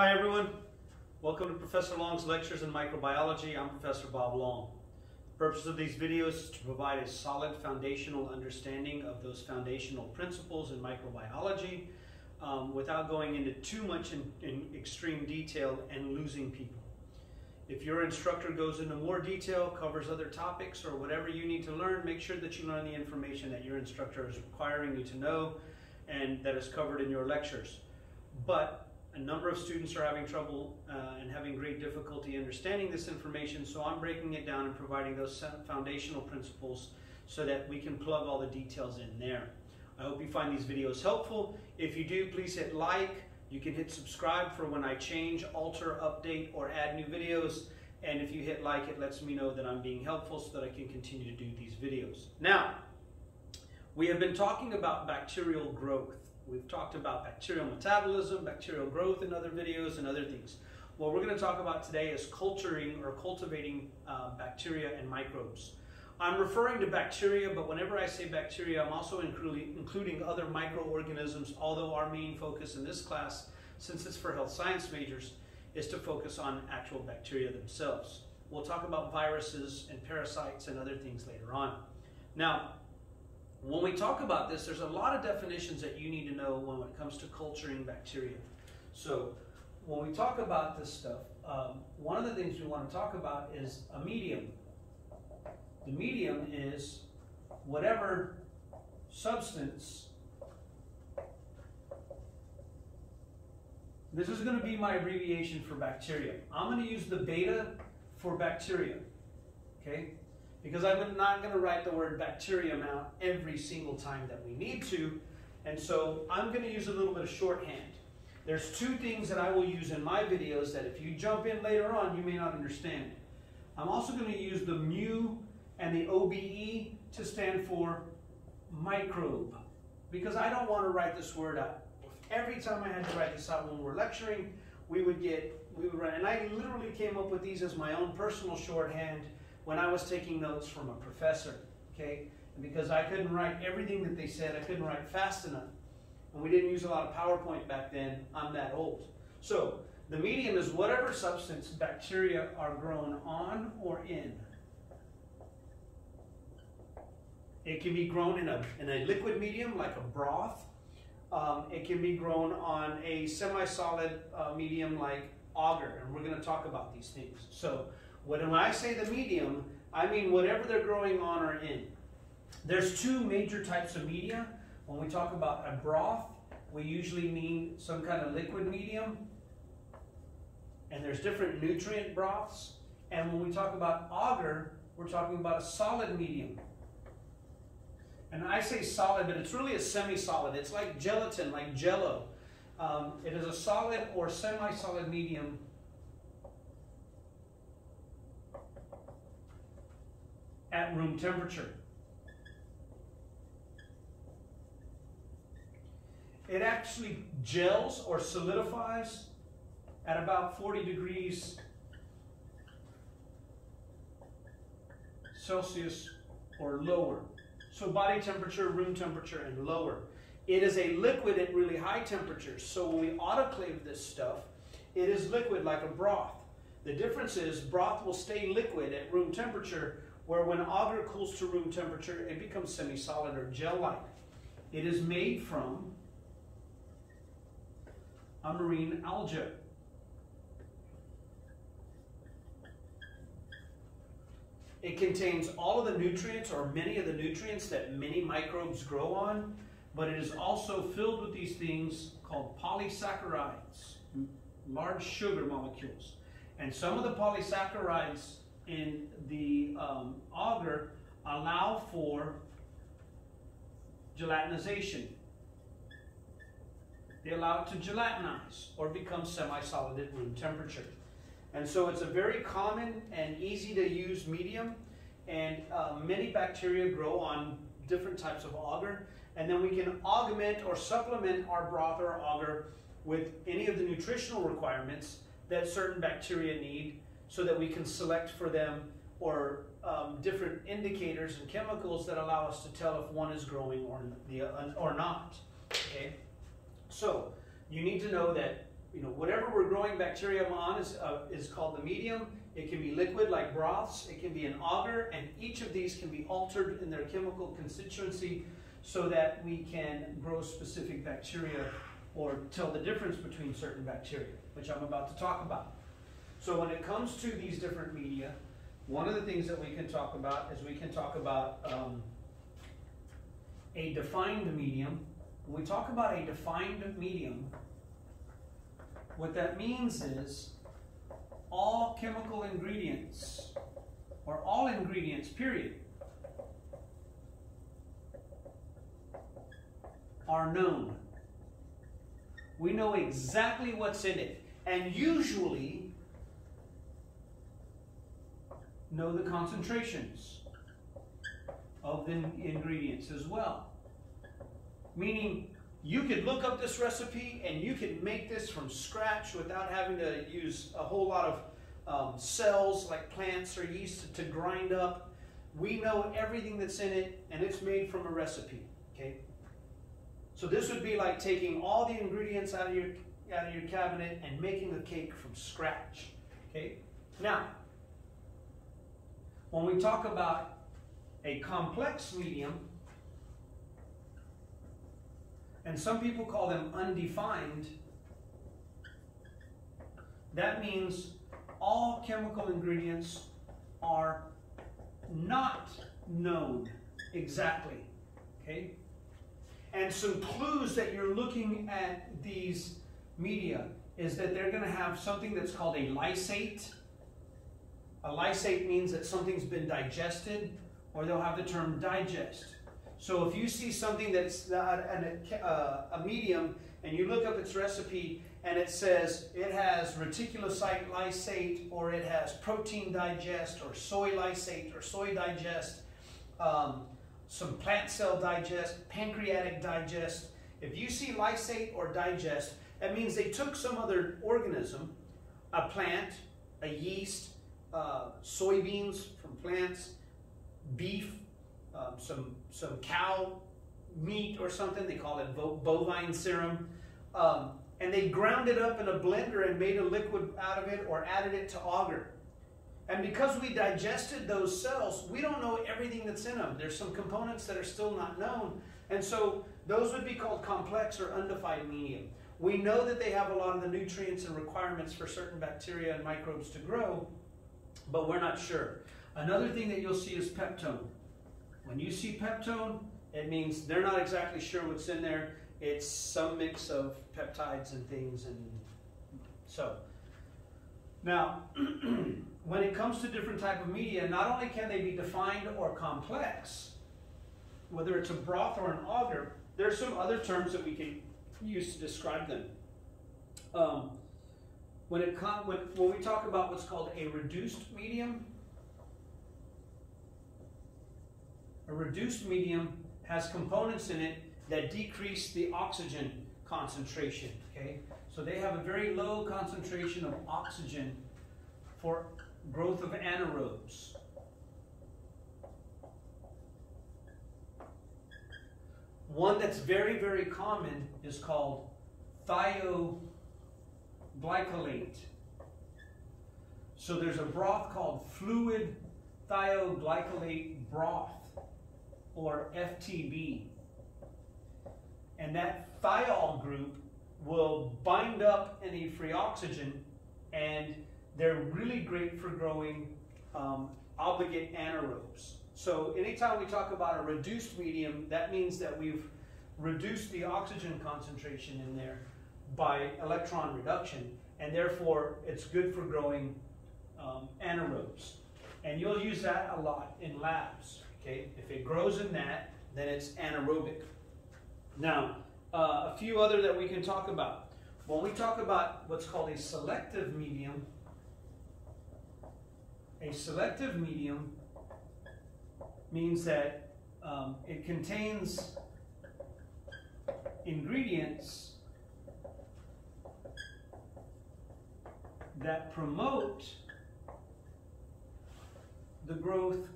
Hi everyone, welcome to Professor Long's Lectures in Microbiology. I'm Professor Bob Long. The purpose of these videos is to provide a solid foundational understanding of those foundational principles in microbiology um, without going into too much in, in extreme detail and losing people. If your instructor goes into more detail, covers other topics, or whatever you need to learn, make sure that you learn the information that your instructor is requiring you to know and that is covered in your lectures. But a number of students are having trouble uh, and having great difficulty understanding this information, so I'm breaking it down and providing those foundational principles so that we can plug all the details in there. I hope you find these videos helpful. If you do, please hit like. You can hit subscribe for when I change, alter, update, or add new videos. And if you hit like, it lets me know that I'm being helpful so that I can continue to do these videos. Now, we have been talking about bacterial growth. We've talked about bacterial metabolism, bacterial growth in other videos and other things. What we're going to talk about today is culturing or cultivating uh, bacteria and microbes. I'm referring to bacteria, but whenever I say bacteria, I'm also including, other microorganisms, although our main focus in this class, since it's for health science majors, is to focus on actual bacteria themselves. We'll talk about viruses and parasites and other things later on. Now, when we talk about this, there's a lot of definitions that you need to know when it comes to culturing bacteria. So when we talk about this stuff, um, one of the things we want to talk about is a medium. The medium is whatever substance. This is going to be my abbreviation for bacteria. I'm going to use the beta for bacteria. Okay? Because I'm not going to write the word bacterium out every single time that we need to. And so I'm going to use a little bit of shorthand. There's two things that I will use in my videos that if you jump in later on, you may not understand. I'm also going to use the mu and the OBE to stand for microbe. Because I don't want to write this word out. Every time I had to write this out when we were lecturing, we would get, we would write, and I literally came up with these as my own personal shorthand when I was taking notes from a professor, okay? And because I couldn't write everything that they said, I couldn't write fast enough. And we didn't use a lot of PowerPoint back then, I'm that old. So, the medium is whatever substance bacteria are grown on or in. It can be grown in a, in a liquid medium like a broth. Um, it can be grown on a semi-solid uh, medium like agar, and we're going to talk about these things. So when I say the medium, I mean whatever they're growing on or in. There's two major types of media. When we talk about a broth, we usually mean some kind of liquid medium. And there's different nutrient broths. And when we talk about agar, we're talking about a solid medium. And I say solid, but it's really a semi-solid. It's like gelatin, like jello. Um, it is a solid or semi-solid medium at room temperature. It actually gels or solidifies at about 40 degrees Celsius or lower. So body temperature, room temperature, and lower. It is a liquid at really high temperatures. So when we autoclave this stuff, it is liquid like a broth. The difference is broth will stay liquid at room temperature where when agar cools to room temperature, it becomes semi-solid or gel-like. It is made from a marine algae. It contains all of the nutrients or many of the nutrients that many microbes grow on, but it is also filled with these things called polysaccharides, large sugar molecules. And some of the polysaccharides in the um, agar allow for gelatinization. They allow it to gelatinize or become semi-solid at room temperature. And so it's a very common and easy to use medium and uh, many bacteria grow on different types of agar and then we can augment or supplement our broth or agar with any of the nutritional requirements that certain bacteria need so that we can select for them or um, different indicators and chemicals that allow us to tell if one is growing or, the, uh, or not. Okay? So, you need to know that you know, whatever we're growing bacteria on is, uh, is called the medium. It can be liquid like broths. It can be an agar, and each of these can be altered in their chemical constituency so that we can grow specific bacteria or tell the difference between certain bacteria, which I'm about to talk about. So when it comes to these different media, one of the things that we can talk about is we can talk about um, a defined medium. When we talk about a defined medium, what that means is all chemical ingredients, or all ingredients, period, are known. We know exactly what's in it. And usually know the concentrations of the ingredients as well. Meaning, you could look up this recipe and you could make this from scratch without having to use a whole lot of um, cells like plants or yeast to grind up. We know everything that's in it and it's made from a recipe. Okay? So this would be like taking all the ingredients out of your out of your cabinet and making a cake from scratch. Okay? Now, when we talk about a complex medium, and some people call them undefined, that means all chemical ingredients are not known exactly. Okay? And some clues that you're looking at these media is that they're going to have something that's called a lysate. A lysate means that something's been digested, or they'll have the term digest. So if you see something that's a, uh, a medium and you look up its recipe and it says it has reticulocyte lysate or it has protein digest or soy lysate or soy digest, um, some plant cell digest, pancreatic digest. If you see lysate or digest, that means they took some other organism, a plant, a yeast, uh, soybeans from plants, beef, um, some, some cow meat or something. They call it bovine serum. Um, and they ground it up in a blender and made a liquid out of it or added it to agar. And because we digested those cells, we don't know everything that's in them. There's some components that are still not known. And so those would be called complex or undefined medium. We know that they have a lot of the nutrients and requirements for certain bacteria and microbes to grow, but we're not sure. Another thing that you'll see is peptone. When you see peptone, it means they're not exactly sure what's in there. It's some mix of peptides and things. And so, now, when it comes to different type of media, not only can they be defined or complex, whether it's a broth or an agar, there's some other terms that we can use to describe them. Um, when, it when, when we talk about what's called a reduced medium, a reduced medium has components in it that decrease the oxygen concentration. Okay, so they have a very low concentration of oxygen for growth of anaerobes. One that's very, very common is called thioglycolate. So there's a broth called fluid thioglycolate broth, or FTB. And that thiol group will bind up any free oxygen and they're really great for growing um, obligate anaerobes. So anytime we talk about a reduced medium, that means that we've reduced the oxygen concentration in there by electron reduction, and therefore it's good for growing um, anaerobes. And you'll use that a lot in labs. Okay, if it grows in that, then it's anaerobic. Now, uh, a few other that we can talk about. When we talk about what's called a selective medium, a selective medium means that um, it contains ingredients that promote the growth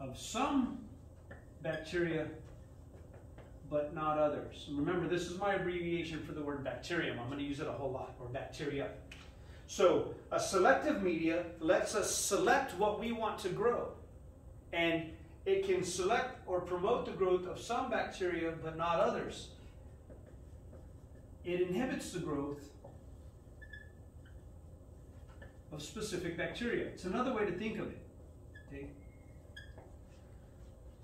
of some bacteria but not others. Remember, this is my abbreviation for the word bacterium. I'm going to use it a whole lot, or bacteria. So a selective media lets us select what we want to grow. And it can select or promote the growth of some bacteria, but not others. It inhibits the growth of specific bacteria. It's another way to think of it. Okay?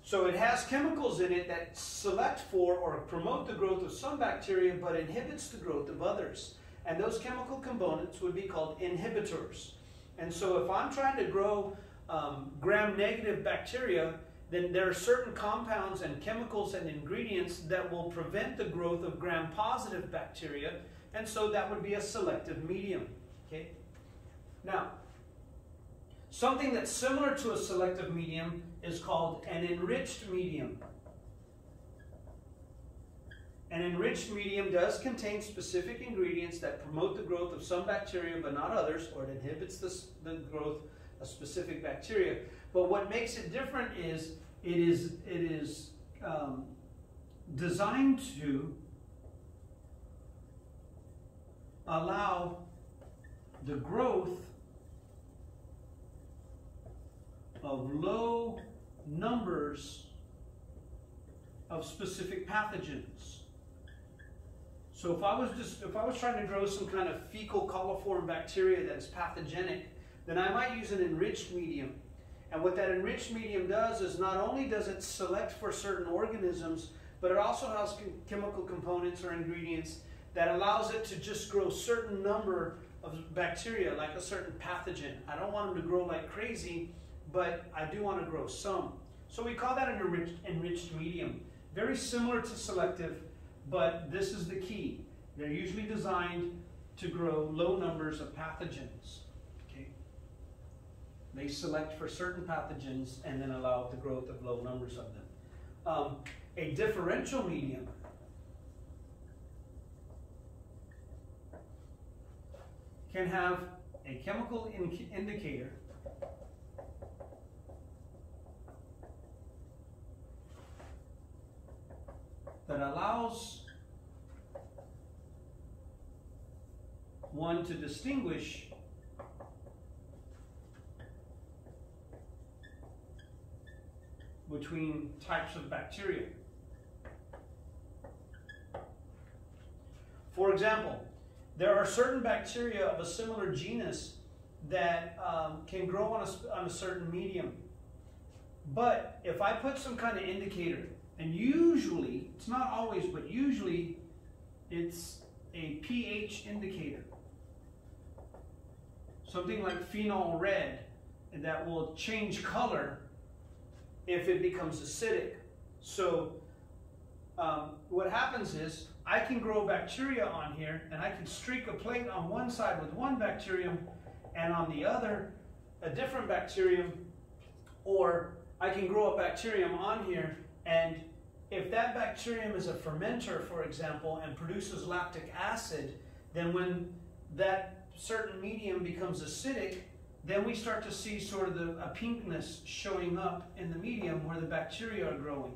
So it has chemicals in it that select for or promote the growth of some bacteria but inhibits the growth of others. And those chemical components would be called inhibitors. And so if I'm trying to grow um, gram-negative bacteria, then there are certain compounds and chemicals and ingredients that will prevent the growth of gram-positive bacteria, and so that would be a selective medium. Okay? Now, something that's similar to a selective medium is called an enriched medium. An enriched medium does contain specific ingredients that promote the growth of some bacteria but not others, or it inhibits the, the growth of specific bacteria. But what makes it different is it is, it is um, designed to allow the growth of low numbers of specific pathogens. So if I was just if I was trying to grow some kind of fecal coliform bacteria that's pathogenic, then I might use an enriched medium. And what that enriched medium does is not only does it select for certain organisms, but it also has chemical components or ingredients that allows it to just grow certain number of bacteria, like a certain pathogen. I don't want them to grow like crazy, but I do want to grow some. So we call that an enriched, enriched medium. Very similar to selective, but this is the key. They're usually designed to grow low numbers of pathogens. Okay? They select for certain pathogens and then allow the growth of low numbers of them. Um, a differential medium can have a chemical in indicator that allows one to distinguish between types of bacteria. For example, there are certain bacteria of a similar genus that um, can grow on a, on a certain medium. But if I put some kind of indicator and usually, it's not always, but usually it's a pH indicator. Something like phenol red and that will change color if it becomes acidic. So um, what happens is I can grow bacteria on here and I can streak a plate on one side with one bacterium and on the other a different bacterium or I can grow a bacterium on here and if that bacterium is a fermenter, for example, and produces lactic acid, then when that certain medium becomes acidic, then we start to see sort of the, a pinkness showing up in the medium where the bacteria are growing.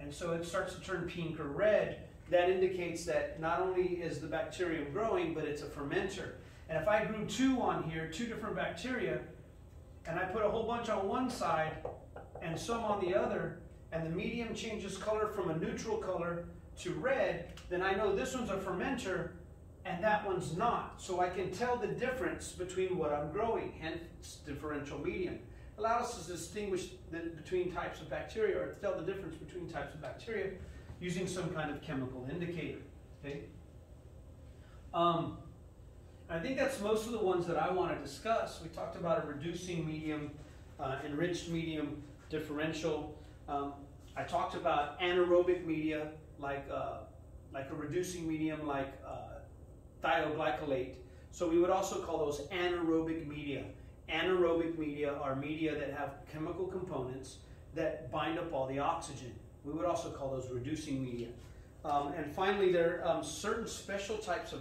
And so it starts to turn pink or red. That indicates that not only is the bacterium growing, but it's a fermenter. And if I grew two on here, two different bacteria, and I put a whole bunch on one side and some on the other, and the medium changes color from a neutral color to red, then I know this one's a fermenter and that one's not. So I can tell the difference between what I'm growing, hence differential medium. Allows us to distinguish the, between types of bacteria or tell the difference between types of bacteria using some kind of chemical indicator. Okay? Um, I think that's most of the ones that I want to discuss. We talked about a reducing medium, uh, enriched medium, differential, um, I talked about anaerobic media, like, uh, like a reducing medium like uh, thioglycolate. So we would also call those anaerobic media. Anaerobic media are media that have chemical components that bind up all the oxygen. We would also call those reducing media. Um, and finally, there are um, certain special types of,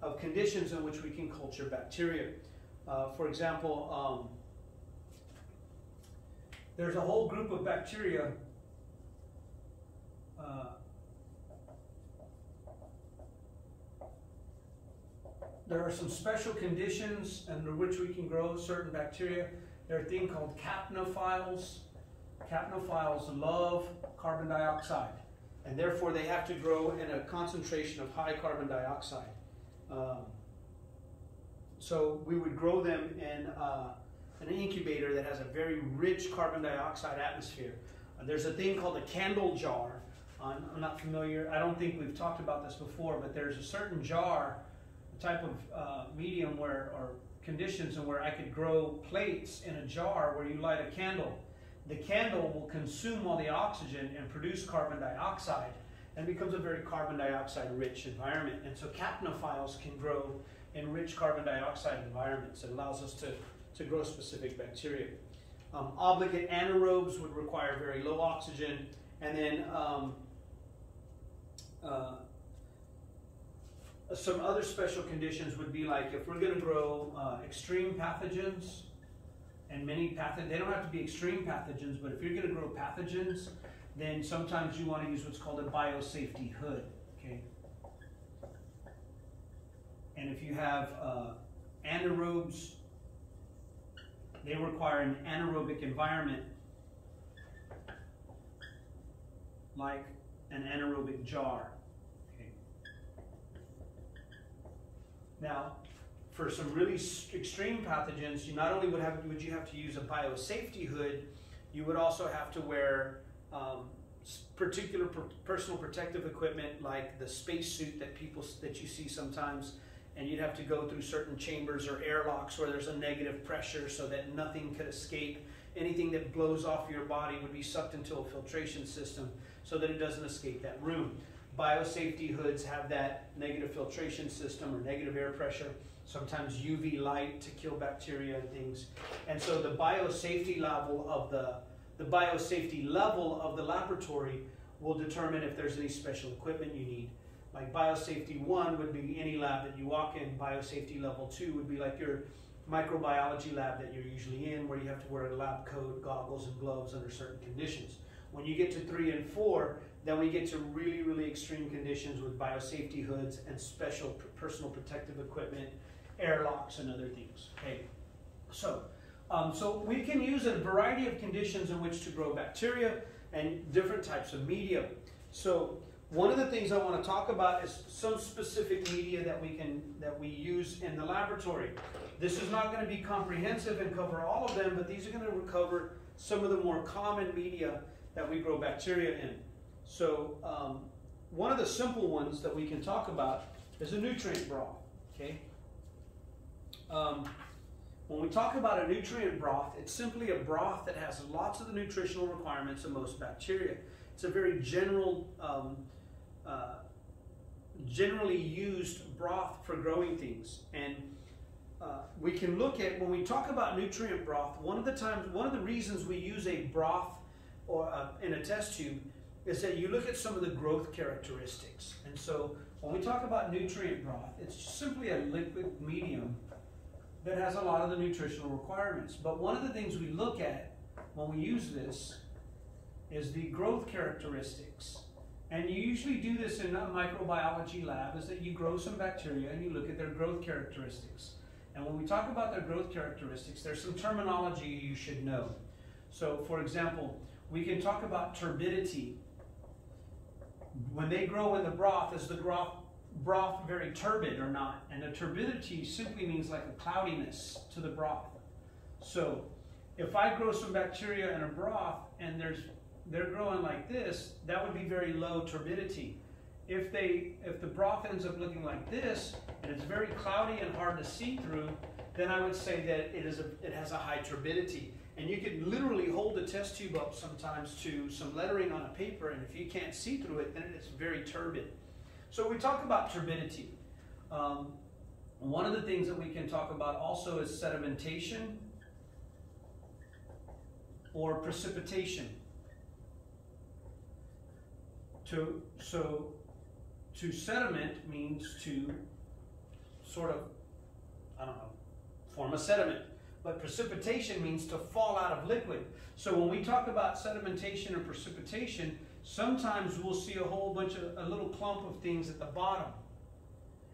of conditions in which we can culture bacteria. Uh, for example, um, there's a whole group of bacteria uh, there are some special conditions under which we can grow certain bacteria. They're a thing called capnophiles. Capnophiles love carbon dioxide, and therefore they have to grow in a concentration of high carbon dioxide. Um, so we would grow them in uh, an incubator that has a very rich carbon dioxide atmosphere. Uh, there's a thing called a candle jar. I'm, I'm, not familiar, I don't think we've talked about this before, but there's a certain jar, a type of uh, medium where, or conditions in where I could grow plates in a jar where you light a candle. The candle will consume all the oxygen and produce carbon dioxide and becomes a very carbon dioxide rich environment. And so capnophiles can grow in rich carbon dioxide environments. It allows us to, to grow specific bacteria. Um, obligate anaerobes would require very low oxygen. And then um, uh, some other special conditions would be like if we're going to grow uh, extreme pathogens, and many pathogens, they don't have to be extreme pathogens, but if you're going to grow pathogens, then sometimes you want to use what's called a biosafety hood. Okay. And if you have uh, anaerobes, they require an anaerobic environment like an anaerobic jar. Okay. Now, for some really extreme pathogens, you not only would have would you have to use a biosafety hood, you would also have to wear um, particular per personal protective equipment like the spacesuit that people that you see sometimes, and you'd have to go through certain chambers or airlocks where there's a negative pressure so that nothing could escape. Anything that blows off your body would be sucked into a filtration system so that it doesn't escape that room. Biosafety hoods have that negative filtration system or negative air pressure sometimes UV light to kill bacteria and things. And so the biosafety level of the the biosafety level of the laboratory will determine if there's any special equipment you need. Like biosafety one would be any lab that you walk in. Biosafety level two would be like your microbiology lab that you're usually in, where you have to wear a lab coat, goggles, and gloves under certain conditions. When you get to three and four, then we get to really, really extreme conditions with biosafety hoods and special personal protective equipment airlocks and other things. Okay, so um, so we can use a variety of conditions in which to grow bacteria and different types of media. So one of the things I want to talk about is some specific media that we can that we use in the laboratory. This is not going to be comprehensive and cover all of them, but these are going to cover some of the more common media that we grow bacteria in. So um, one of the simple ones that we can talk about is a nutrient broth. Okay. Um, when we talk about a nutrient broth, it's simply a broth that has lots of the nutritional requirements of most bacteria. It's a very general, um, uh, generally used broth for growing things. And uh, we can look at, when we talk about nutrient broth, one of the times, one of the reasons we use a broth or uh, in a test tube is that you look at some of the growth characteristics. And so when we talk about nutrient broth, it's simply a liquid medium that has a lot of the nutritional requirements. But one of the things we look at when we use this is the growth characteristics. And you usually do this in a microbiology lab is that you grow some bacteria and you look at their growth characteristics. And when we talk about their growth characteristics, there's some terminology you should know. So for example, we can talk about turbidity. When they grow in the broth, is the broth broth very turbid or not. And the turbidity simply means like a cloudiness to the broth. So if I grow some bacteria in a broth and there's they're growing like this, that would be very low turbidity. If they if the broth ends up looking like this and it's very cloudy and hard to see through, then I would say that it is a, it has a high turbidity. And you could literally hold a test tube up sometimes to some lettering on a paper, and if you can't see through it, then it's very turbid. So we talk about turbidity. Um, one of the things that we can talk about also is sedimentation or precipitation. To, so to sediment means to sort of, I don't know, form a sediment. But precipitation means to fall out of liquid. So when we talk about sedimentation or precipitation, sometimes we'll see a whole bunch of a little clump of things at the bottom.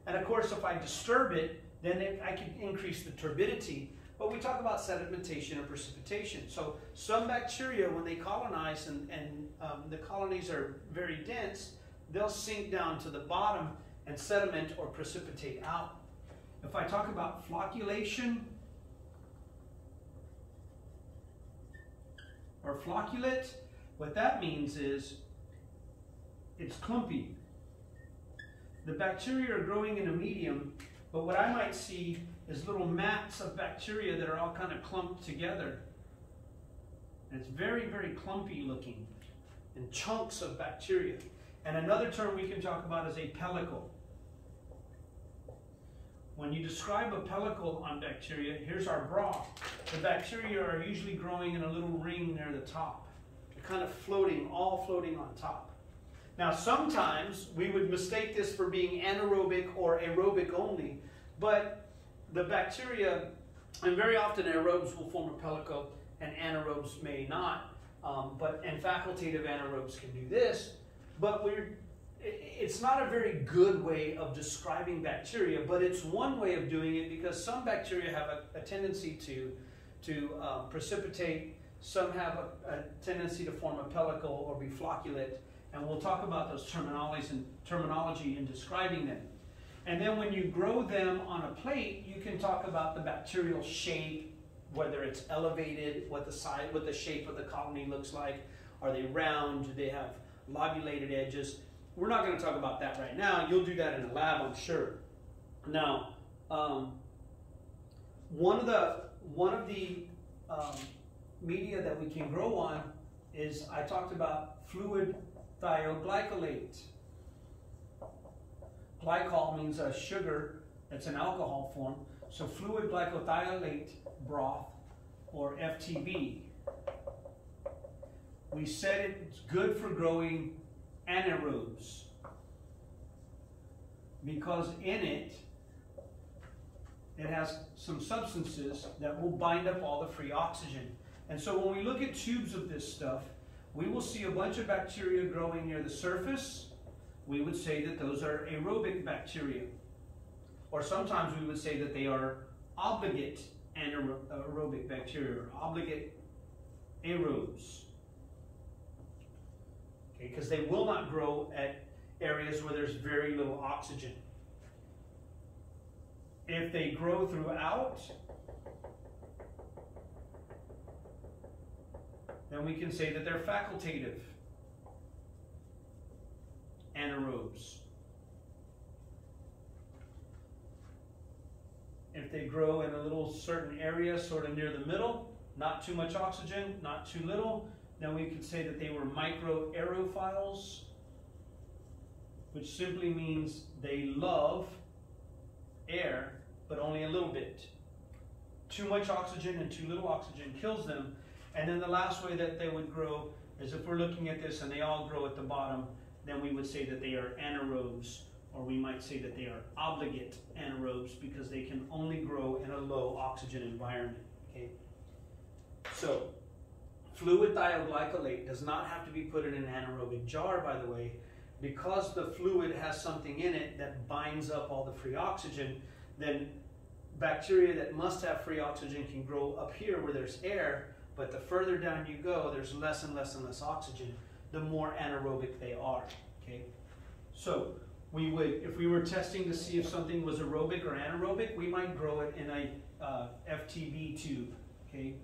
And of course, if I disturb it, then it, I could increase the turbidity. But we talk about sedimentation or precipitation. So some bacteria, when they colonize and, and um, the colonies are very dense, they'll sink down to the bottom and sediment or precipitate out. If I talk about flocculation or flocculate, what that means is it's clumpy. The bacteria are growing in a medium, but what I might see is little mats of bacteria that are all kind of clumped together. And it's very, very clumpy looking, and chunks of bacteria. And another term we can talk about is a pellicle. When you describe a pellicle on bacteria, here's our broth. The bacteria are usually growing in a little ring near the top. They're kind of floating, all floating on top. Now, sometimes we would mistake this for being anaerobic or aerobic only, but the bacteria, and very often aerobes will form a pellicle and anaerobes may not. Um, but and facultative anaerobes can do this, but we're it's not a very good way of describing bacteria, but it's one way of doing it because some bacteria have a, a tendency to, to um, precipitate, some have a, a, tendency to form a pellicle or be flocculate, and we'll talk about those terminologies and terminology in describing them. And then when you grow them on a plate, you can talk about the bacterial shape, whether it's elevated, what the size, what the shape of the colony looks like. Are they round? Do they have lobulated edges? We're not going to talk about that right now. You'll do that in a lab, I'm sure. Now, um, one of the one of the um, media that we can grow on is I talked about fluid thioglycolate. Glycol means a sugar that's an alcohol form. So fluid glycothiolate broth, or FTB. We said it's good for growing anaerobes because in it, it has some substances that will bind up all the free oxygen. And so when we look at tubes of this stuff, we will see a bunch of bacteria growing near the surface. We would say that those are aerobic bacteria. Or sometimes we would say that they are obligate anaerobic bacteria, or obligate aerobes. Okay, because they will not grow at areas where there's very little oxygen. If they grow throughout, then we can say that they're facultative anaerobes. If they grow in a little certain area, sort of near the middle, not too much oxygen, not too little, then we could say that they were microaerophiles, which simply means they love air, but only a little bit. Too much oxygen and too little oxygen kills them, and then the last way that they would grow is if we're looking at this and they all grow at the bottom, then we would say that they are anaerobes, or we might say that they are obligate anaerobes because they can only grow in a low oxygen environment. Okay. So fluid thioglycolate does not have to be put in an anaerobic jar, by the way, because the fluid has something in it that binds up all the free oxygen, then bacteria that must have free oxygen can grow up here where there's air, but the further down you go, there's less and less and less oxygen, the more anaerobic they are. Okay? So we would, if we were testing to see if something was aerobic or anaerobic, we might grow it in a uh, FTB tube, okay?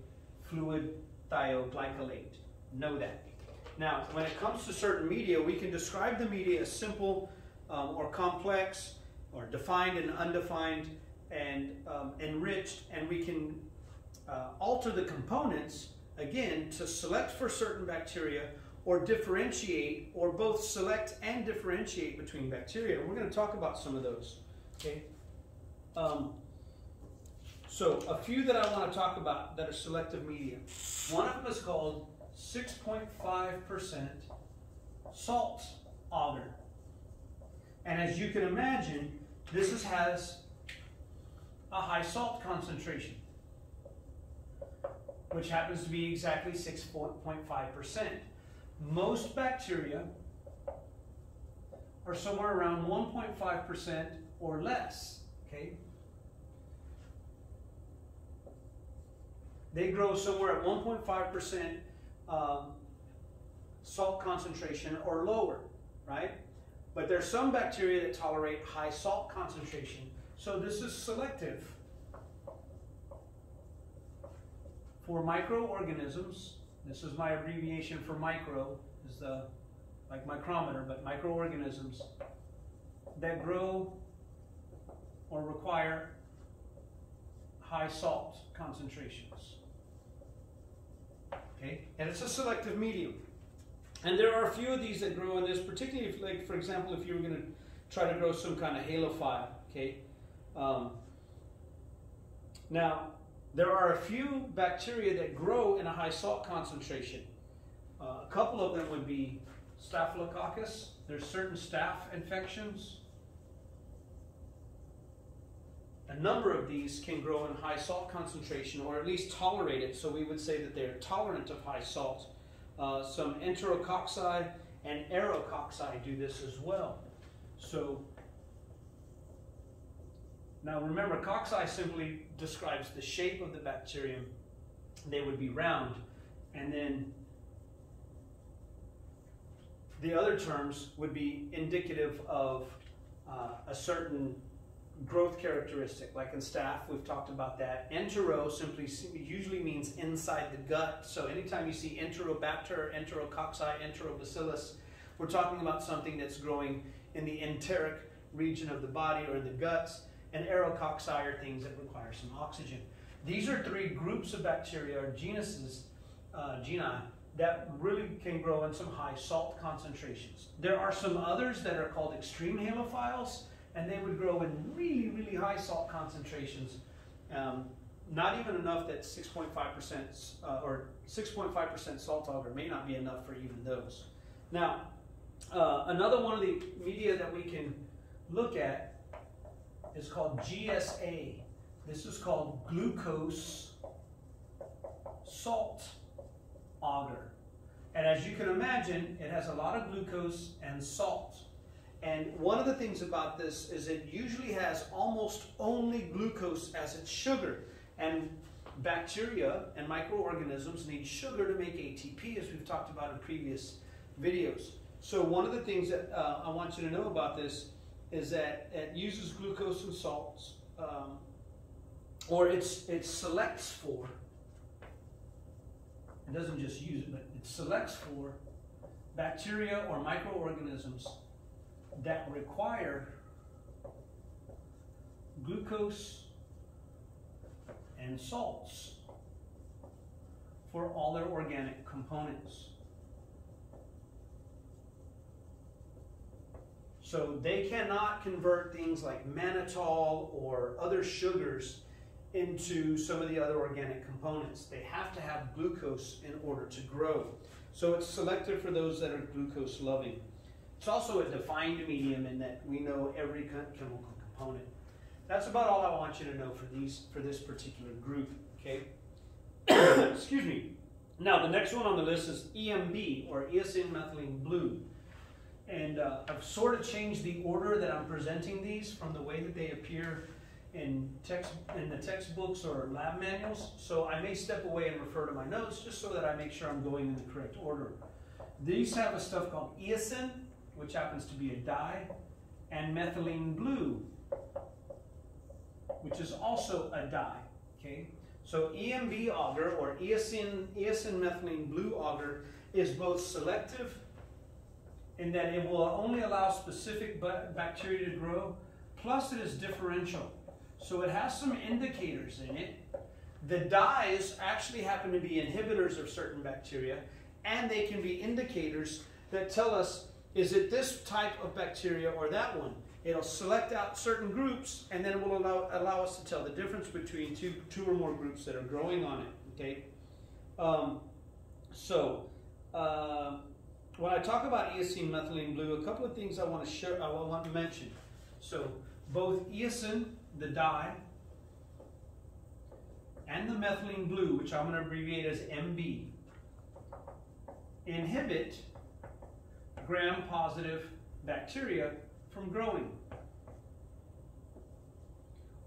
Fluid thioglycolate. Know that. Now, when it comes to certain media, we can describe the media as simple um, or complex or defined and undefined and um, enriched, and we can uh, alter the components, again, to select for certain bacteria or differentiate, or both select and differentiate between bacteria. We're going to talk about some of those. Okay. Um, so a few that I want to talk about that are selective media. One of them is called 6.5% salt agar. And as you can imagine, this is, has a high salt concentration which happens to be exactly 6.5% most bacteria are somewhere around 1.5% or less. Okay. They grow somewhere at 1.5% um, salt concentration or lower, right? But there's some bacteria that tolerate high salt concentration. So this is selective for microorganisms this is my abbreviation for micro, is the like micrometer, but microorganisms that grow or require high salt concentrations. Okay, and it's a selective medium. And there are a few of these that grow in this, particularly if, like, for example, if you were going to try to grow some kind of halophile, okay? Um, now, there are a few bacteria that grow in a high salt concentration. Uh, a couple of them would be Staphylococcus. There's certain staph infections. A number of these can grow in high salt concentration or at least tolerate it, so we would say that they're tolerant of high salt. Uh, some enterococci and aerococci do this as well. So now remember, cocci simply describes the shape of the bacterium. They would be round. And then the other terms would be indicative of uh, a certain growth characteristic, like in staph, we've talked about that. Entero simply usually means inside the gut. So anytime you see enterobacter, enterococci, enterobacillus, we're talking about something that's growing in the enteric region of the body or in the guts. And aerococci are things that require some oxygen. These are three groups of bacteria or genuses, uh, geni, that really can grow in some high salt concentrations. There are some others that are called extreme halophiles and they would grow in really, really high salt concentrations. Um, not even enough that 6.5% uh, or 6.5% salt agar may not be enough for even those. Now, uh, another one of the media that we can look at is called GSA. This is called glucose salt agar. And as you can imagine, it has a lot of glucose and salt. And one of the things about this is it usually has almost only glucose as its sugar. And bacteria and microorganisms need sugar to make ATP, as we've talked about in previous videos. So one of the things that uh, I want you to know about this is that it uses glucose and salts, um, or it's, it selects for, it doesn't just use it, but it selects for bacteria or microorganisms that require glucose and salts for all their organic components. So they cannot convert things like mannitol or other sugars into some of the other organic components. They have to have glucose in order to grow. So it's selected for those that are glucose loving. It's also a defined medium in that we know every chemical component. That's about all I want you to know for these for this particular group. Okay. Excuse me. Now the next one on the list is EMB or eosin methylene blue. And uh, I've sort of changed the order that I'm presenting these from the way that they appear in text in the textbooks or lab manuals. So I may step away and refer to my notes just so that I make sure I'm going in the correct order. These have a stuff called eosin, which happens to be a dye, and methylene blue, which is also a dye. Okay, so EMB agar or eosin, eosin methylene blue agar is both selective in that it will only allow specific bacteria to grow, plus it is differential. So it has some indicators in it. The dyes actually happen to be inhibitors of certain bacteria, and they can be indicators that tell us is it this type of bacteria or that one? It'll select out certain groups and then it will allow, allow us to tell the difference between two, two or more groups that are growing on it, okay? Um, so, uh, when I talk about eosin methylene blue, a couple of things I want to share, I want to mention. So, both eosin, the dye, and the methylene blue, which I'm going to abbreviate as MB, inhibit gram-positive bacteria from growing.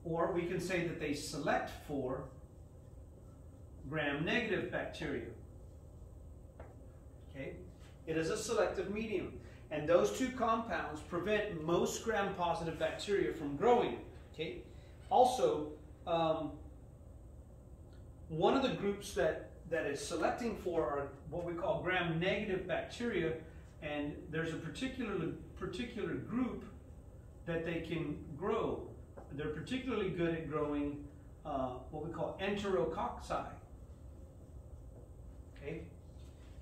Or we can say that they select for gram-negative bacteria. Okay? It is a selective medium. And those two compounds prevent most gram-positive bacteria from growing. Okay? Also, um, one of the groups that, that is selecting for are what we call gram-negative bacteria, and there's a particular, particular group that they can grow. They're particularly good at growing uh, what we call enterococci. Okay?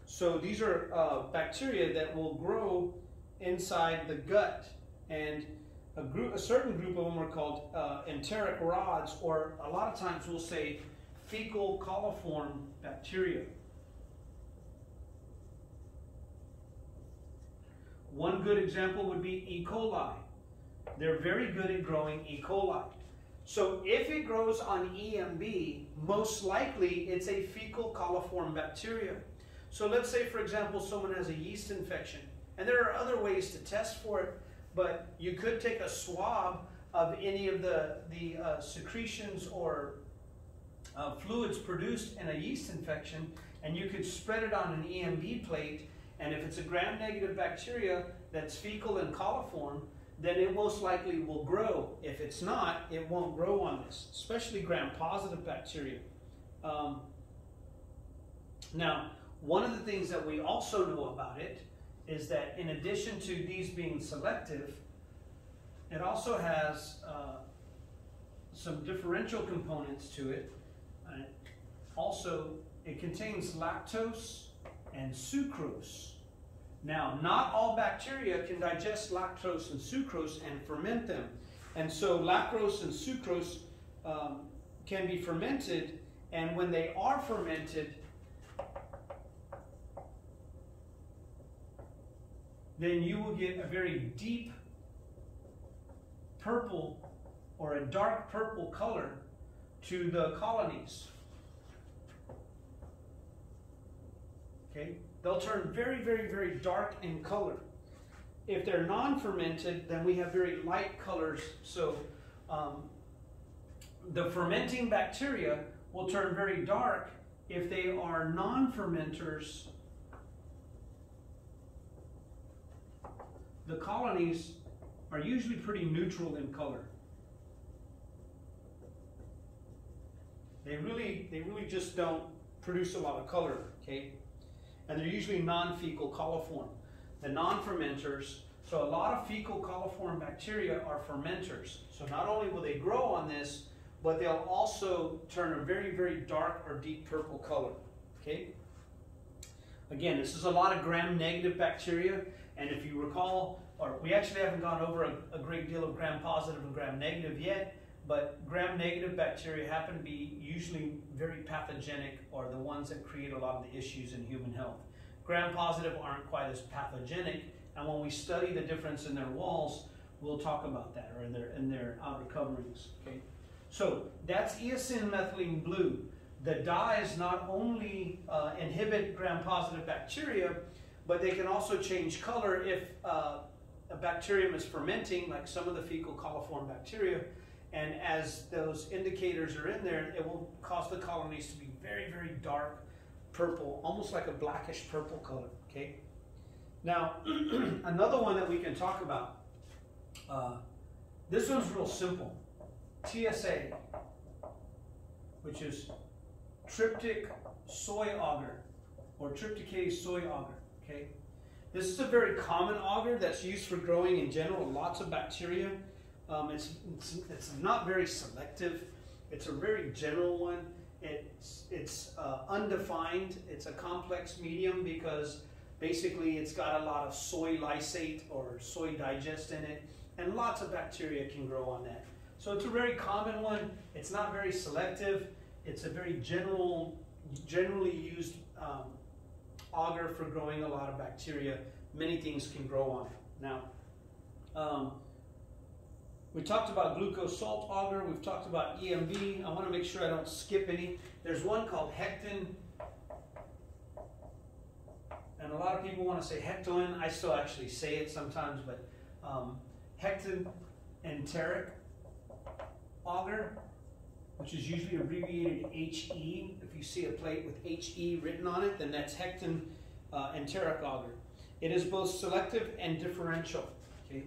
So these are uh, bacteria that will grow inside the gut, and a group, a certain group of them are called uh, enteric rods, or a lot of times we'll say fecal coliform bacteria. One good example would be E. coli. They're very good at growing E. coli. So if it grows on EMB, most likely it's a fecal coliform bacteria. So let's say, for example, someone has a yeast infection, and there are other ways to test for it, but you could take a swab of any of the, the uh, secretions or uh, fluids produced in a yeast infection, and you could spread it on an EMB plate, and if it's a gram-negative bacteria that's fecal and coliform, then it most likely will grow. If it's not, it won't grow on this, especially gram-positive bacteria. Um, now, one of the things that we also know about it is that in addition to these being selective, it also has uh, some differential components to it. Uh, also, it contains lactose and sucrose. Now, not all bacteria can digest lactose and sucrose and ferment them. And so lactose and sucrose um, can be fermented, and when they are fermented, then you will get a very deep purple or a dark purple color to the colonies. Okay? They'll turn very, very, very dark in color. If they're non-fermented, then we have very light colors. So um, the fermenting bacteria will turn very dark. If they are non-fermenters, the colonies are usually pretty neutral in color. They really, they really just don't produce a lot of color, okay? and they're usually non-fecal coliform. The non-fermenters, so a lot of fecal coliform bacteria are fermenters. So not only will they grow on this, but they'll also turn a very, very dark or deep purple color. Okay? Again, this is a lot of gram-negative bacteria, and if you recall, or we actually haven't gone over a, a great deal of gram-positive and gram-negative yet, but gram-negative bacteria happen to be usually very pathogenic or the ones that create a lot of the issues in human health. Gram-positive aren't quite as pathogenic, and when we study the difference in their walls, we'll talk about that, or in their, in their outer coverings. Okay, So that's eosin methylene blue. The dyes not only uh, inhibit gram-positive bacteria, but they can also change color if uh, a bacterium is fermenting, like some of the fecal coliform bacteria, and as those indicators are in there, it will cause the colonies to be very, very dark purple, almost like a blackish purple color, okay? Now, another one that we can talk about, uh, this one's real simple. TSA, which is tryptic soy agar, or trypticase soy agar, okay? This is a very common agar that's used for growing in general lots of bacteria. Um, it's, it's, it's, not very selective. It's a very general one. It's, it's uh, undefined. It's a complex medium because basically it's got a lot of soy lysate or soy digest in it, and lots of bacteria can grow on that. So it's a very common one. It's not very selective. It's a very general, generally used um, agar for growing a lot of bacteria. Many things can grow on it. Now, um, we talked about glucose salt agar. We've talked about EMB. I want to make sure I don't skip any. There's one called hectin. And a lot of people want to say hectoin. I still actually say it sometimes, but um, Hektoen enteric agar. Which is usually abbreviated HE. If you see a plate with HE written on it, then that's Hektoen uh, enteric agar. It is both selective and differential. Okay,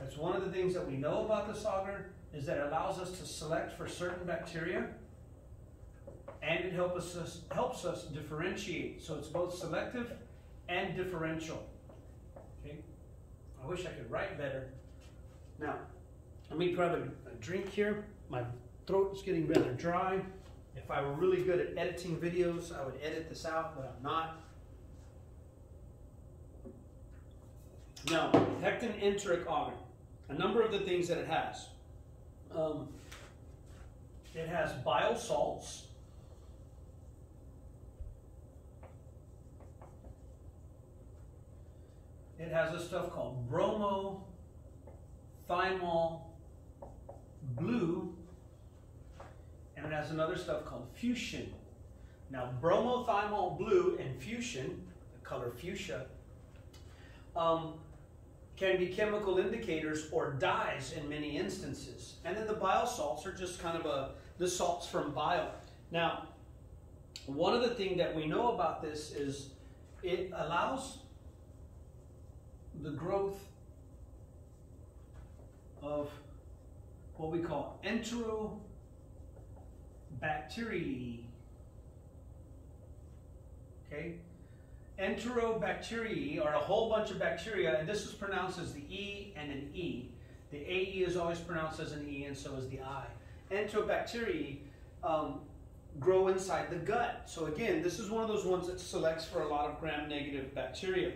that's one of the things that we know about this agar is that it allows us to select for certain bacteria, and it helps us helps us differentiate. So it's both selective and differential. Okay, I wish I could write better. Now, let me grab a, a drink here. My throat is getting rather dry. If I were really good at editing videos, I would edit this out, but I'm not. Now, Hektoen enteric a number of the things that it has. Um, it has bile salts. It has a stuff called bromo, thymol, blue, has another stuff called fuchsin. Now, bromothymol blue and fuchsin, the color fuchsia, um, can be chemical indicators or dyes in many instances. And then the bile salts are just kind of a, the salts from bile. Now, one of the things that we know about this is it allows the growth of what we call enterobacteriae. Okay? Enterobacteria are a whole bunch of bacteria, and this is pronounced as the E and an E. The AE is always pronounced as an E, and so is the I. Enterobacteria um, grow inside the gut. So again, this is one of those ones that selects for a lot of gram-negative bacteria.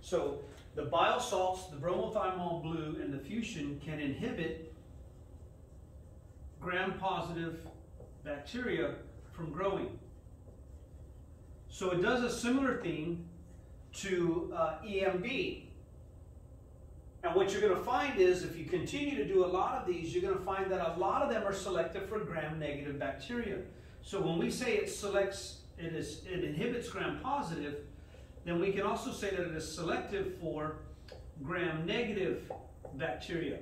So the bile salts, the bromothymol blue, and the fuchsin can inhibit gram-positive bacteria from growing. So it does a similar thing to uh, EMB. And what you're going to find is if you continue to do a lot of these, you're going to find that a lot of them are selective for gram-negative bacteria. So when we say it selects, it, is, it inhibits gram-positive, then we can also say that it is selective for gram-negative bacteria.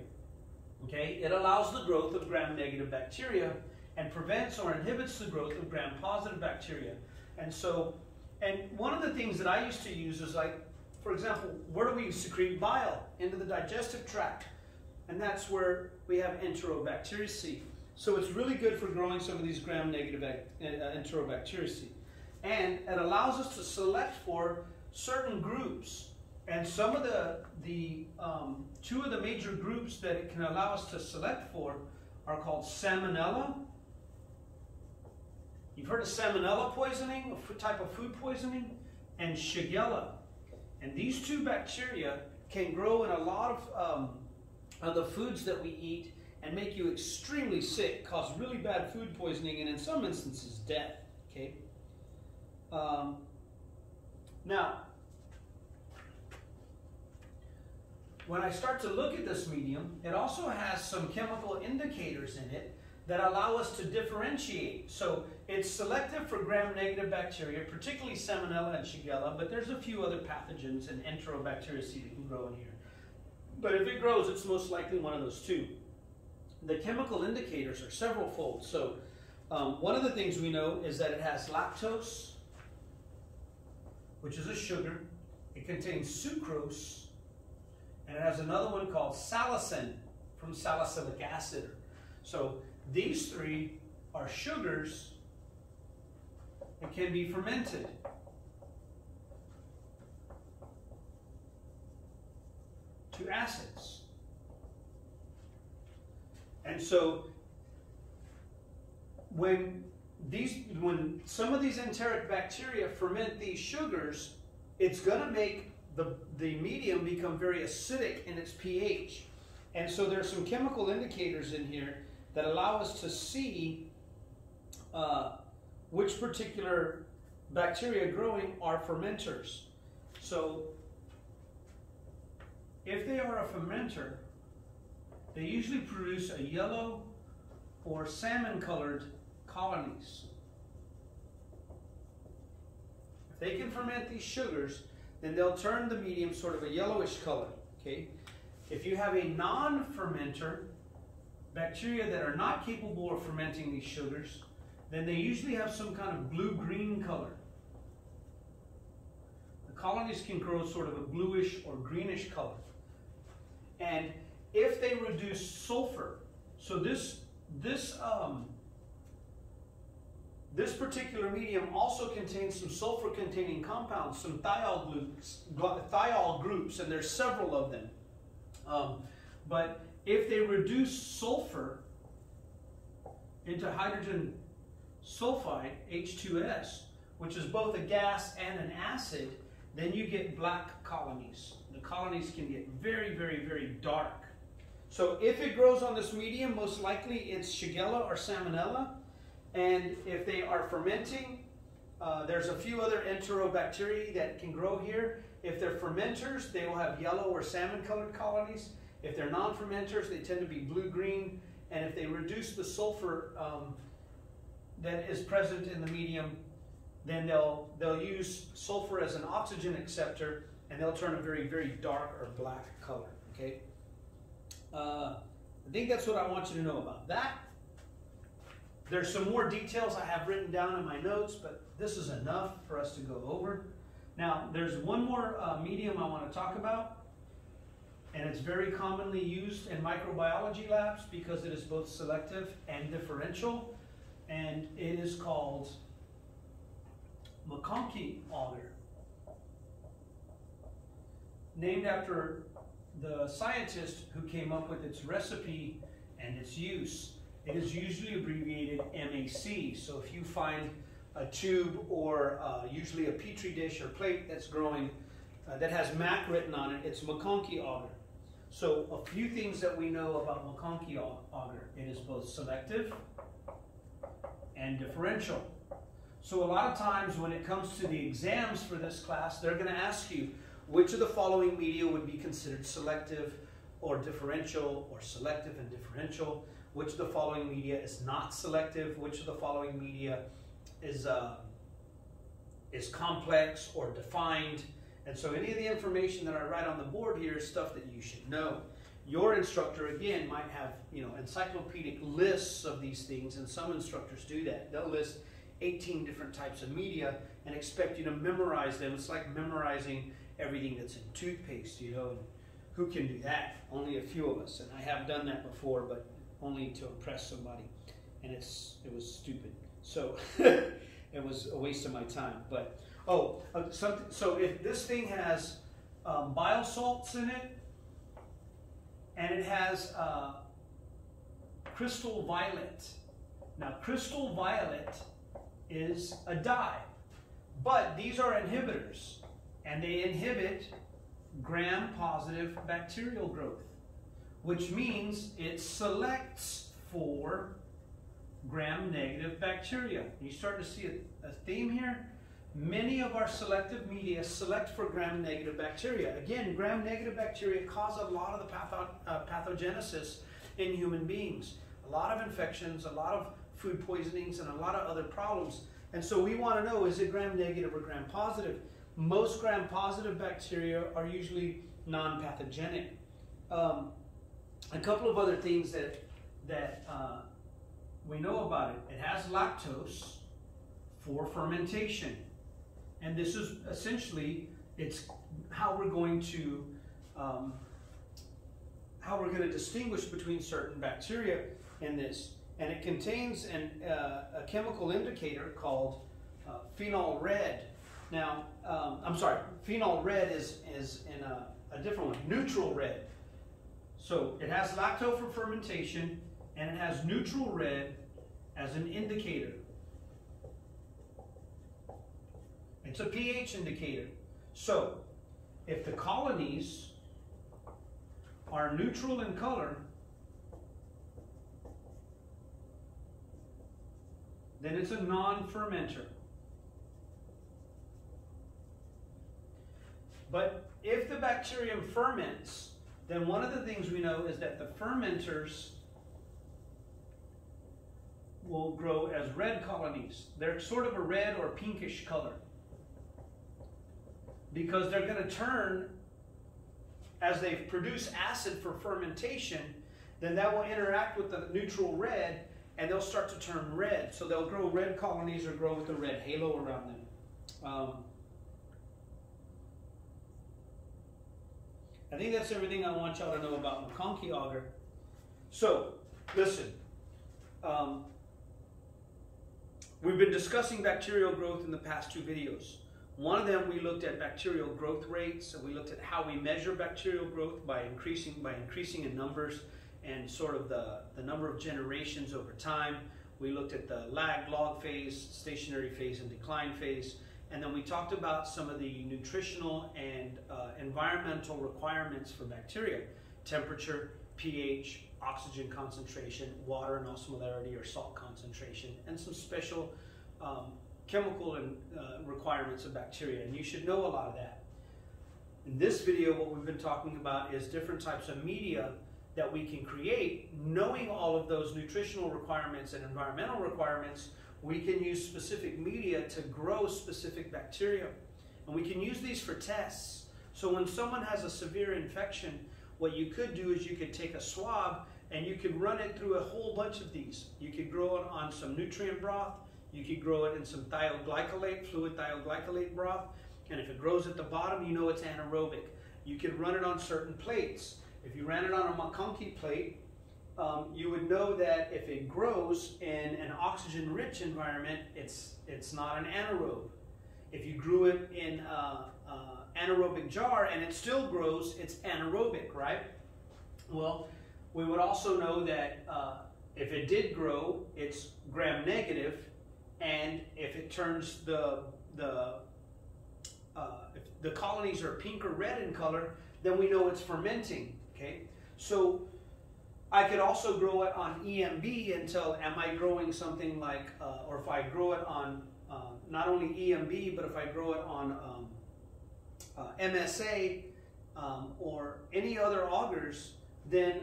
Okay, it allows the growth of gram-negative bacteria and prevents or inhibits the growth of gram-positive bacteria. And so, and one of the things that I used to use is like, for example, where do we secrete bile? Into the digestive tract. And that's where we have enterobacteriaceae. So it's really good for growing some of these gram-negative uh, enterobacteriaceae. And it allows us to select for certain groups. And some of the, the um, two of the major groups that it can allow us to select for are called Salmonella You've heard of salmonella poisoning, a type of food poisoning, and Shigella. And these two bacteria can grow in a lot of, um, of the foods that we eat and make you extremely sick, cause really bad food poisoning, and in some instances, death. Okay. Um, now, when I start to look at this medium, it also has some chemical indicators in it that allow us to differentiate. So it's selective for gram-negative bacteria, particularly Salmonella and Shigella, but there's a few other pathogens and Enterobacteriaceae that can grow in here. But if it grows, it's most likely one of those two. The chemical indicators are several fold. So um, one of the things we know is that it has lactose, which is a sugar. It contains sucrose, and it has another one called salicin from salicylic acid. So these three are sugars that can be fermented. to acids. And so when these when some of these enteric bacteria ferment these sugars, it's going to make the, the medium become very acidic in its pH. And so there are some chemical indicators in here that allow us to see uh, which particular bacteria growing are fermenters. So if they are a fermenter, they usually produce a yellow or salmon colored colonies. If they can ferment these sugars, then they'll turn the medium sort of a yellowish color. Okay. If you have a non-fermenter, bacteria that are not capable of fermenting these sugars, then they usually have some kind of blue-green color. The colonies can grow sort of a bluish or greenish color. And if they reduce sulfur, so this, this, um, this particular medium also contains some sulfur-containing compounds, some thiol groups, thiol groups, and there's several of them. Um, but if they reduce sulfur into hydrogen sulfide, H2S, which is both a gas and an acid, then you get black colonies. The colonies can get very, very, very dark. So if it grows on this medium, most likely it's Shigella or Salmonella. And if they are fermenting, uh, there's a few other enterobacteria that can grow here. If they're fermenters, they will have yellow or salmon colored colonies. If they're non-fermenters, they tend to be blue-green. And if they reduce the sulfur um, that is present in the medium, then they'll, they'll use sulfur as an oxygen acceptor and they'll turn a very, very dark or black color, okay? Uh, I think that's what I want you to know about that. There's some more details I have written down in my notes, but this is enough for us to go over. Now, there's one more uh, medium I want to talk about, and it's very commonly used in microbiology labs because it is both selective and differential and it is called MacConkey agar, named after the scientist who came up with its recipe and its use. It is usually abbreviated MAC. So if you find a tube or uh, usually a petri dish or plate that's growing uh, that has MAC written on it, it's MacConkey agar. So a few things that we know about MacConkey agar. It is both selective and differential. So a lot of times when it comes to the exams for this class, they're going to ask you which of the following media would be considered selective or differential or selective and differential, which of the following media is not selective, which of the following media is, uh, is complex or defined. And so any of the information that I write on the board here is stuff that you should know. Your instructor, again, might have you know encyclopedic lists of these things, and some instructors do that. They'll list 18 different types of media and expect you to memorize them. It's like memorizing everything that's in toothpaste, you know. And who can do that? Only a few of us, and I have done that before, but only to impress somebody, and it's it was stupid. So it was a waste of my time. But oh, uh, something. So if this thing has um, bile salts in it, and it has uh, crystal violet. Now, crystal violet is a dye, but these are inhibitors, and they inhibit gram-positive bacterial growth, which means it selects for gram-negative bacteria. You start to see a, a theme here? Many of our selective media select for gram-negative bacteria. Again, gram-negative bacteria cause a lot of the patho uh, pathogenesis in human beings. A lot of infections, a lot of food poisonings, and a lot of other problems. And so we want to know, is it gram-negative or gram-positive? Most gram-positive bacteria are usually non-pathogenic. Um, a couple of other things that, that uh, we know about it. It has lactose for fermentation. And this is essentially, it's how we're going to, um, how we're going to distinguish between certain bacteria in this. And it contains an, uh, a chemical indicator called uh, phenol red. Now, um, I'm sorry, phenol red is, is in a, a different one, neutral red. So it has lacto for fermentation, and it has neutral red as an indicator. It's a pH indicator. So, if the colonies are neutral in color, then it's a non-fermenter. But if the bacterium ferments, then one of the things we know is that the fermenters will grow as red colonies. They're sort of a red or pinkish color because they're going to turn as they produce acid for fermentation then that will interact with the neutral red and they'll start to turn red. So they'll grow red colonies or grow with a red halo around them. Um, I think that's everything I want y'all to know about MacConkey agar. So, listen. Um, we've been discussing bacterial growth in the past two videos. One of them we looked at bacterial growth rates and we looked at how we measure bacterial growth by increasing by increasing in numbers and sort of the, the number of generations over time. We looked at the lag log phase, stationary phase, and decline phase. And then we talked about some of the nutritional and uh, environmental requirements for bacteria temperature, pH, oxygen concentration, water and osmolarity or salt concentration, and some special um, chemical and, uh, requirements of bacteria. And you should know a lot of that. In this video, what we've been talking about is different types of media that we can create, knowing all of those nutritional requirements and environmental requirements, we can use specific media to grow specific bacteria. And we can use these for tests. So when someone has a severe infection, what you could do is you could take a swab and you could run it through a whole bunch of these. You could grow it on some nutrient broth, you could grow it in some thioglycolate, fluid thioglycolate broth, and if it grows at the bottom, you know it's anaerobic. You could run it on certain plates. If you ran it on a MacConkey plate, um, you would know that if it grows in an oxygen-rich environment, it's, it's not an anaerobe. If you grew it in an anaerobic jar and it still grows, it's anaerobic, right? Well, we would also know that uh, if it did grow, it's gram negative, and if it turns the the uh, if the colonies are pink or red in color, then we know it's fermenting. Okay, so I could also grow it on EMB until am I growing something like, uh, or if I grow it on uh, not only EMB, but if I grow it on um, uh, MSA um, or any other agars, then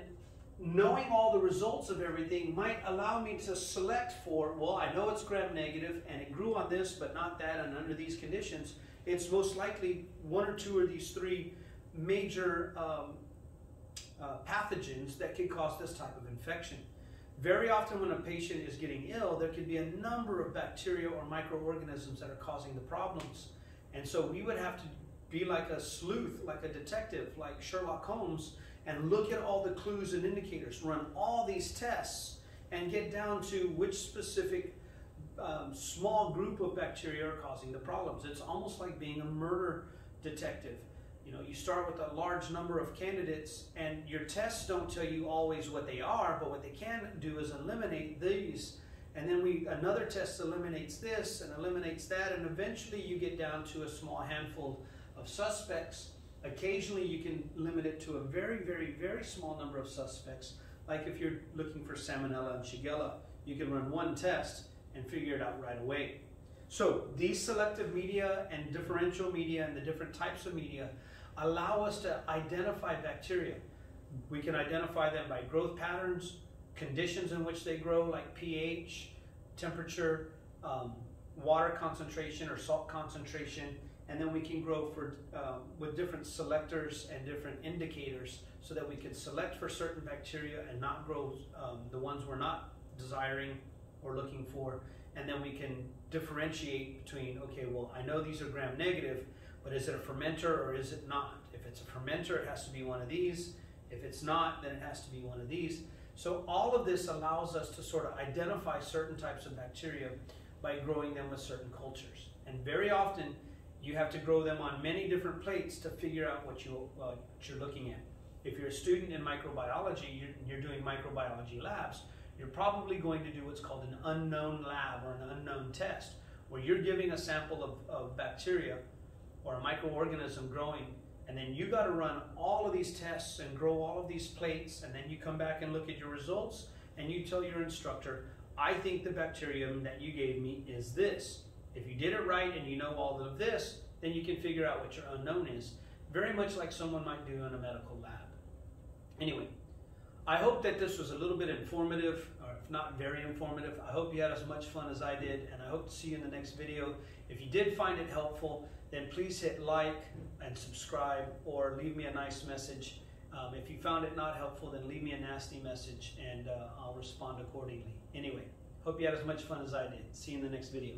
knowing all the results of everything might allow me to select for, well, I know it's gram negative and it grew on this, but not that, and under these conditions, it's most likely one or two of these three major um, uh, pathogens that can cause this type of infection. Very often when a patient is getting ill, there could be a number of bacteria or microorganisms that are causing the problems. And so we would have to be like a sleuth, like a detective, like Sherlock Holmes, and look at all the clues and indicators, run all these tests, and get down to which specific um, small group of bacteria are causing the problems. It's almost like being a murder detective. You know, you start with a large number of candidates, and your tests don't tell you always what they are, but what they can do is eliminate these. And then we another test eliminates this and eliminates that, and eventually you get down to a small handful of suspects. Occasionally, you can limit it to a very, very, very small number of suspects. Like if you're looking for Salmonella and Shigella, you can run one test and figure it out right away. So these selective media and differential media and the different types of media allow us to identify bacteria. We can identify them by growth patterns, conditions in which they grow, like pH, temperature, um, water concentration or salt concentration, and then we can grow for um, with different selectors and different indicators so that we can select for certain bacteria and not grow um, the ones we're not desiring or looking for, and then we can differentiate between okay, well, I know these are gram negative, but is it a fermenter or is it not? If it's a fermenter, it has to be one of these. If it's not, then it has to be one of these. So all of this allows us to sort of identify certain types of bacteria by growing them with certain cultures. And very often, you have to grow them on many different plates to figure out what, you, uh, what you're looking at. If you're a student in microbiology, you're, you're doing microbiology labs, you're probably going to do what's called an unknown lab or an unknown test, where you're giving a sample of, of bacteria or a microorganism growing, and then you got to run all of these tests and grow all of these plates, and then you come back and look at your results, and you tell your instructor, I think the bacterium that you gave me is this. If you did it right and you know all of this, then you can figure out what your unknown is. Very much like someone might do in a medical lab. Anyway, I hope that this was a little bit informative, or if not very informative. I hope you had as much fun as I did, and I hope to see you in the next video. If you did find it helpful, then please hit like and subscribe or leave me a nice message. Um, if you found it not helpful, then leave me a nasty message and uh, I'll respond accordingly. Anyway, hope you had as much fun as I did. See you in the next video.